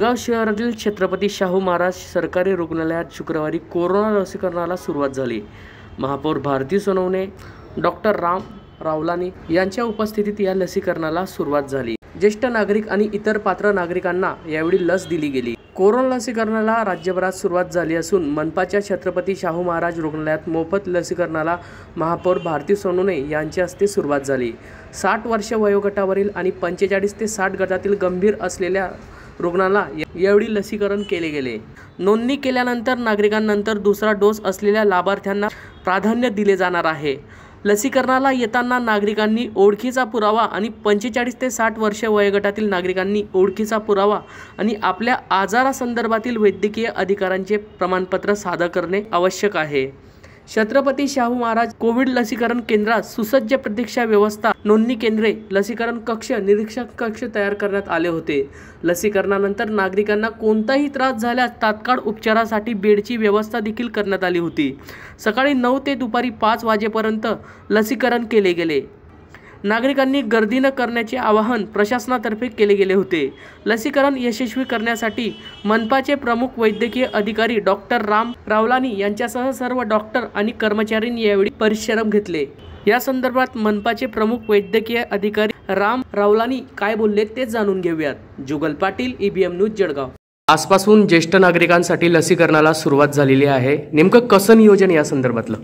गाव शहरातील छत्रपती शाहू महाराज सरकारी रुग्णालयात शुक्रवारी कोरोना लसीकरणाला सुरुवात झाली. महापौर भारती सोनवणे डॉक्टर राम रावलानी यांच्या उपस्थितीत या लसीकरणाला सुरुवात झाली. ज्येष्ठ नागरिक आणि इतर पात्र नागरिकांना यावेळी लस दिली गेली. कोरोना लसीकरणाला राज्यभरात सुरुवात झाली असून मनपाच्या छत्रपती शाहू महाराज रुग्णालयात मोफत लसीकरणाला महापौर भारती सोनवणे यांच्या हस्ते सुरुवात झाली. साठ वर्ष वयोगटावरील आणि पंचेचाळीस ते साठ गटातील गंभीर असलेल्या रुग्णाला यावेळी लसीकरण केले गेले. नोंदणी केल्यानंतर नागरिकांनंतर दुसरा डोस असलेल्या लाभार्थ्यांना प्राधान्य दिले जाणार आहे. लसीकरणाला येताना नागरिकांनी ओळखीचा पुरावा आणि पंचेचाळीस ते साठ वर्ष वयोगटातील नागरिकांनी ओळखीचा पुरावा आणि आपल्या आजारासंदर्भातील वैद्यकीय अधिकारांचे प्रमाणपत्र सादर करणे आवश्यक आहे. छत्रपती शाहू महाराज कोविड लसीकरण केंद्रात सुसज्ज प्रतीक्षा व्यवस्था नोंदणी केंद्रे लसीकरण कक्ष निरीक्षक कक्ष तयार करण्यात आले होते. लसीकरणानंतर नागरिकांना कोणताही त्रास झाल्यास तात्काळ उपचारासाठी बेडची व्यवस्था देखील करण्यात आली होती. सकाळी नऊ ते दुपारी पाच वाजेपर्यंत लसीकरण केले गेले. नागरिकांनी गर्दी न करण्याचे आवाहन प्रशासनातर्फे केले गेले होते. लसीकरण यशस्वी करण्यासाठी मनपाचे प्रमुख वैद्यकीय अधिकारी डॉक्टर राम रावलानी यांच्यासह सर्व डॉक्टर आणि कर्मचाऱ्यांनी यावेळी परिश्रम घेतले. या संदर्भात मनपाचे प्रमुख वैद्यकीय अधिकारी राम रावलानी काय बोलले ते जाणून घेऊयात. Jugal Patil EBM news Jalgaon. आजपासून ज्येष्ठ नागरिकांसाठी लसीकरणाला सुरुवात झालेली आहे. नेमकं कसं नियोजन या संदर्भातलं?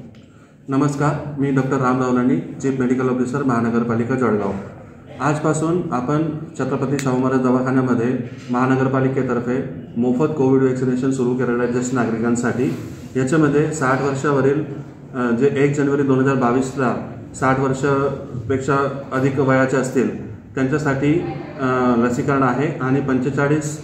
नमस्कार मी doctor Ram Rawlani chief medical officer महानगरपालिका जळगाव. आजपासून आपण छत्रपती शाहू महाराज दवाखान्यामध्ये महानगरपालिकेतर्फे मोफत कोविड वॅक्सिनेशन सुरू केलेलं आहे ज्येष्ठ नागरिकांसाठी. याच्यामध्ये साठ वर्षावरील जे एक जानेवारी दोन हजार बावीसला साठ वर्षापेक्षा अधिक वयाचे असतील त्यांच्यासाठी लसीकरण आहे. आणि पंचेचाळीस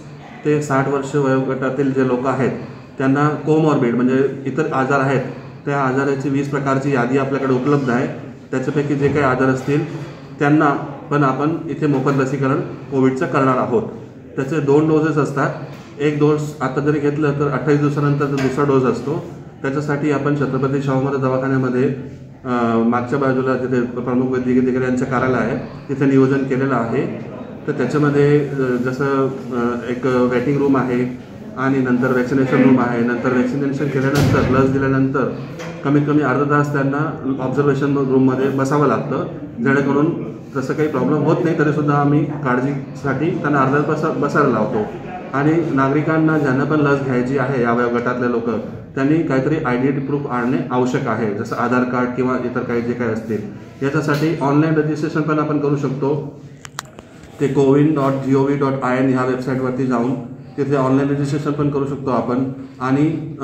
ते साठ वर्ष वयोगटातील जे लोक आहेत त्यांना कोमॉर्बिड म्हणजे इतर आजार आहेत त्या आजाराची वीस प्रकारची यादी आपल्याकडे उपलब्ध आहे. त्याच्यापैकी जे काही आजार असतील त्यांना पण आपण इथे मोफत लसीकरण कोविडचं करणार आहोत. त्याचे दोन डोसेस असतात. एक डोस आता जरी घेतलं तर अठ्ठावीस दिवसानंतर दुसरा डोस असतो. त्याच्यासाठी आपण छत्रपती शाहू महाराज दवाखान्यामध्ये मागच्या बाजूला जिथे प्रमुख वैद्यकीय अधिकारी यांचं कार्यालय आहे तिथे नियोजन केलेलं आहे. तर त्याच्यामध्ये जसं एक वेटिंग रूम आहे आणि नंतर वॅक्सिनेशन रूम आहे. नंतर वॅक्सिनेशन केल्यानंतर लस दिल्यानंतर कमीत कमी अर्धा तास त्यांना ऑब्झर्वेशन रूममध्ये बसावं लागतं. जेणेकरून तसं काही प्रॉब्लेम होत नाही तरीसुद्धा आम्ही काळजीसाठी त्यांना अर्धा तास बसा बसायला लावतो. आणि नागरिकांना ज्यांना पण लस घ्यायची आहे या वयोगटातले लोक त्यांनी काहीतरी आयडेंटिटी प्रूफ आणणे आवश्यक आहे. जसं आधार कार्ड किंवा इतर काही जे काही असतील. याच्यासाठी ऑनलाईन रजिस्ट्रेशन पण आपण करू शकतो. ते CoWIN dot G O V dot I N ह्या वेबसाईटवरती जाऊन तिथे ऑनलाईन रजिस्ट्रेशन पण करू शकतो आपण आणि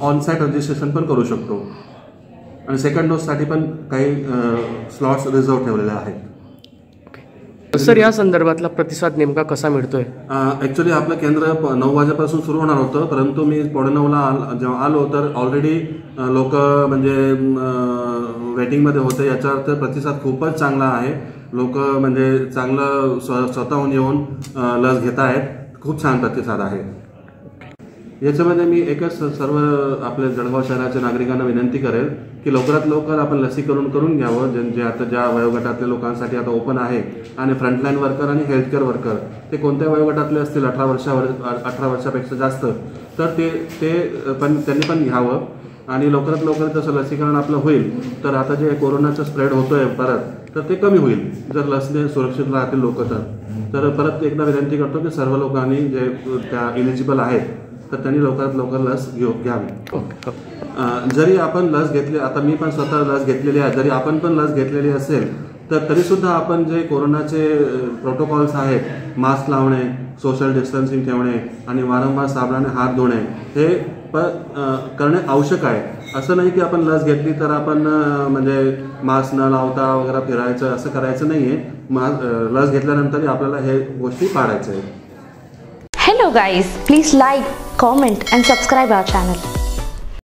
ऑनसाईट रजिस्ट्रेशन पण करू शकतो. आणि सेकंड डोससाठी पण काही स्लॉट्स रिझर्व ठेवलेले आहेत. सर या संदर्भातला प्रतिसाद नेमका कसा मिळतोय? ॲक्च्युली आपलं केंद्र प- नऊ वाजेपासून सुरू होणार होतं परंतु मी पावणे नऊला आल जेव्हा आलो तर ऑलरेडी लोक म्हणजे वेटिंगमध्ये होते. याचा अर्थ प्रतिसाद खूपच चांगला आहे. लोक म्हणजे चांगलं स्व स्वतःहून येऊन लस घेत आहेत खूप छान प्रतिसाद आहे. याच्यामध्ये मी एकच सर्व आपल्या जळगाव शहराच्या नागरिकांना विनंती करेल की लवकरात लवकर आपण लसीकरण करून घ्यावं. जे जे आता ज्या वयोगटातल्या लोकांसाठी आता ओपन आहे आणि फ्रंटलाईन वर्कर आणि हेल्थकेअर वर्कर ते कोणत्या वयोगटातले असतील अठरा वर्षावर अठरा वर्षापेक्षा जास्त तर ते ते पण त्यांनी पण घ्यावं. आणि लवकरात लवकर जसं लसीकरण आपलं होईल तर आता जे कोरोनाचं स्प्रेड होतोय परत तर ते कमी होईल जर लसने सुरक्षित राहतील लोक तर. तर परत एकदा विनंती करतो की सर्व लोकांनी जे त्या इलिजिबल आहेत तर त्यांनी लवकरात लवकर लस घेऊ घ्यावी. जरी आपण लस घेतली आता मी पण स्वतः लस घेतलेली आहे. जरी आपण पण लस घेतलेली असेल तर तरीसुद्धा आपण जे कोरोनाचे प्रोटोकॉल्स आहेत मास्क लावणे सोशल डिस्टन्सिंग ठेवणे आणि वारंवार साबणाने हात धुणे हे प करणे आवश्यक आहे. असं नाही की आपण लस घेतली तर आपण म्हणजे मास्क न लावता वगैरे फिरायचं असं करायचं नाही आहे मा लस घेतल्यानंतरही आपल्याला हे गोष्टी पाळायचं आहे hello guys please like comment and subscribe our channel